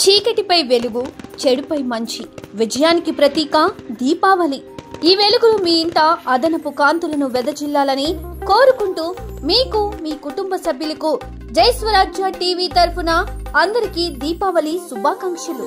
చీకటిపై వెలుగు చెడుపై మంచి విజయానికి ప్రతీక దీపావళి. ఈ వెలుగులు మీ ఇంట అదనపు కాంతులను వెదజిల్లాలని కోరుకుంటూ మీకు మీ కుటుంబ సభ్యులకు జై స్వరాజ్య టీవీ తరఫున అందరికీ దీపావళి శుభాకాంక్షలు.